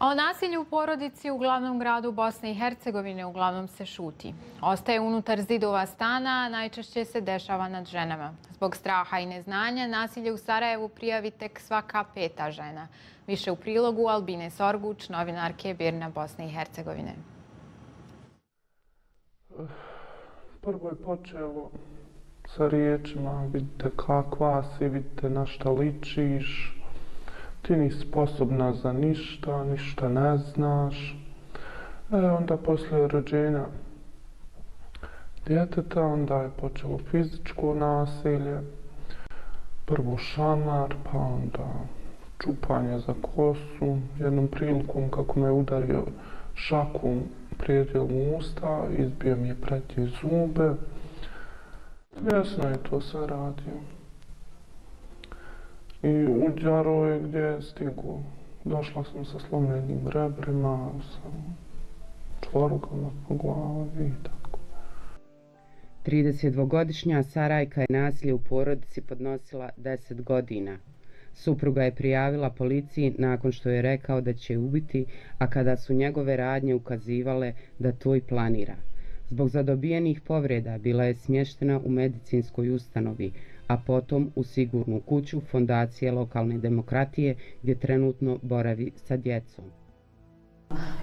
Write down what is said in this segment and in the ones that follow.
O nasilju u porodici u glavnom gradu Bosne i Hercegovine uglavnom se šuti. Ostaje unutar zidova stana, a najčešće se dešava nad ženama. Zbog straha i neznanja, nasilje u Sarajevu prijavi tek svaka peta žena. Više u prilogu Albine Sorguć, novinarke Birna Bosne i Hercegovine. Prvo je počelo sa riječima, vidite kakva si, vidite na šta ličiš, ti nisi sposobna za ništa, ništa ne znaš. E, onda posle rođenja djeteta, onda je počelo fizičko nasilje, prvo šamar, pa onda čupanje za kosu, jednom prilikom kako me udario šakom prijedjel u usta, izbio mi je prednje zube. Jasno je to sve radio. I udjaro je gdje je stigu. Došla sam sa slomljenim rebrima, sa čvorgama po glavi i tako. 32-godišnja Sarajka je nasilje u porodici podnosila 10 godina. Supruga je prijavila policiji nakon što je rekao da će ubiti, a kada su njegove radnje ukazivale da to i planira. Zbog zadobijenih povreda bila je smještena u medicinskoj ustanovi, a potom u sigurnu kuću Fondacije lokalne demokratije gdje trenutno boravi sa djecom.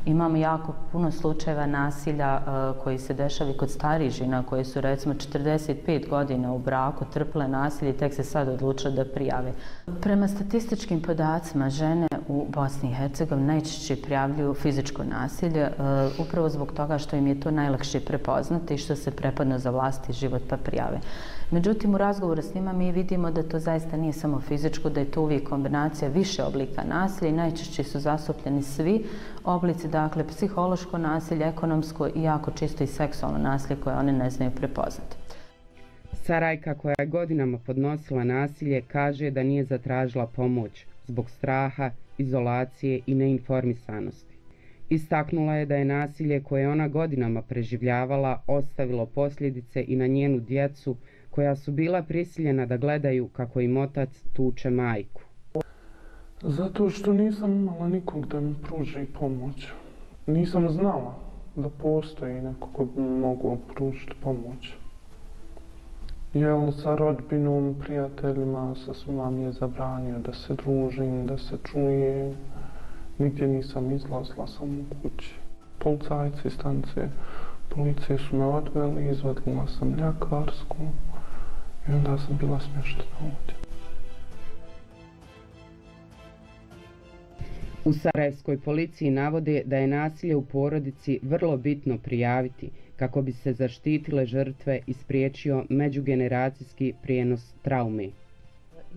Imamo jako puno slučajeva nasilja uh, koji se dešavi kod starih žena koje su recimo 45 godina u braku trpile nasilje i tek se sad odlučile da prijave. Prema statističkim podacima žene u Bosni i Hercegovini najčešće prijavljuju fizičko nasilje uh, upravo zbog toga što im je to najlakše prepoznati i što se prepadno za vlasti život pa prijave. Međutim, u razgovoru s njima mi vidimo da to zaista nije samo fizičko, da je to uvijek kombinacija više oblika nasilja i najčešće su zastupljeni svi oblici, dakle, psihološko nasilje, ekonomsko i jako čisto i seksualno nasilje koje one ne znaju prepoznati. Sarajka koja je godinama podnosila nasilje kaže da nije zatražila pomoć zbog straha, izolacije i neinformisanosti. Istaknula je da je nasilje koje ona godinama preživljavala ostavilo posljedice i na njenu djecu koja su bila prisiljena da gledaju kako im otac tuče majku. Zato što nisam imala nikog da mi pruži pomoć. Nisam znala da postoji neko ko bi mogu pružiti pomoć. Jel sa rodbinom, prijateljima, sa svima mi je zabranio da se družim, da se čujem. Nigdje nisam izlazila, sam u kući. Policajci stanice policije su me odveli, izvadila sam ljakarsku i onda sam bila smještena ovdje. U Sarajevskoj policiji navode da je nasilje u porodici vrlo bitno prijaviti kako bi se zaštitile žrtve i spriječio međugeneracijski prijenos traume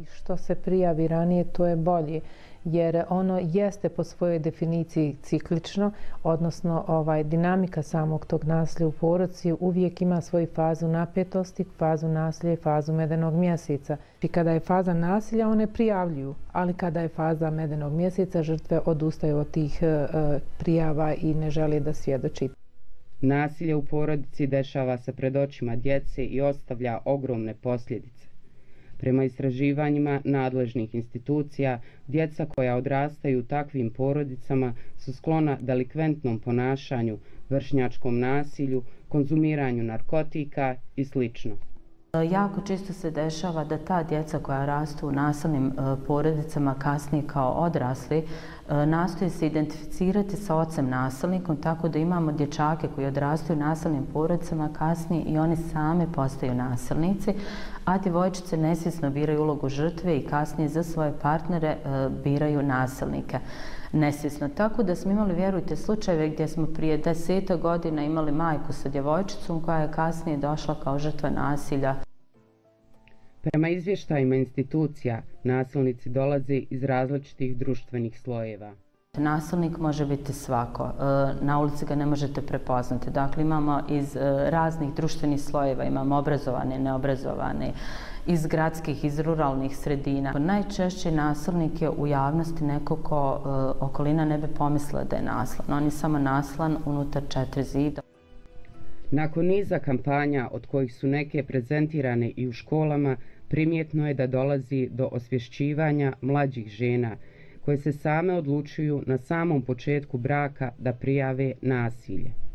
i Što se prijavi ranije, to je bolje jer ono jeste po svojoj definiciji ciklično, odnosno ovaj dinamika samog tog nasilja u poroci uvijek ima svoju fazu napetosti, fazu nasilja i fazu medenog mjeseca. I kada je faza nasilja, one prijavljuju, ali kada je faza medenog mjeseca, žrtve odustaju od tih uh, prijava i ne žele da svjedoči. Nasilje u porodici dešava se pred očima djece i ostavlja ogromne posljedice. Prema istraživanjima nadležnih institucija, djeca koja odrastaju u takvim porodicama su sklona delikventnom ponašanju, vršnjačkom nasilju, konzumiranju narkotika i slično. E, jako često se dešava da ta djeca koja rastu u nasilnim e, porodicama kasnije kao odrasli e, nastoje se identificirati sa ocem nasilnikom tako da imamo dječake koji odrastaju u nasilnim porodicama kasnije i oni same postaju nasilnici, a djevojčice nesvjesno biraju ulogu žrtve i kasnije za svoje partnere biraju nasilnike nesvjesno. Tako da smo imali, vjerujte, slučajeve gdje smo prije deseta godina imali majku sa djevojčicom koja je kasnije došla kao žrtva nasilja. Prema izvještajima institucija, nasilnici dolaze iz različitih društvenih slojeva. Nasilnik može biti svako. E, na ulici ga ne možete prepoznati. Dakle, imamo iz e, raznih društvenih slojeva, imamo obrazovane, neobrazovane, iz gradskih, iz ruralnih sredina. Najčešće nasilnik je u javnosti neko ko e, okolina ne bi pomisla da je naslan. On je samo naslan unutar četiri zida. Nakon niza kampanja od kojih su neke prezentirane i u školama, primjetno je da dolazi do osvješćivanja mlađih žena koje se same odlučuju na samom početku braka da prijave nasilje.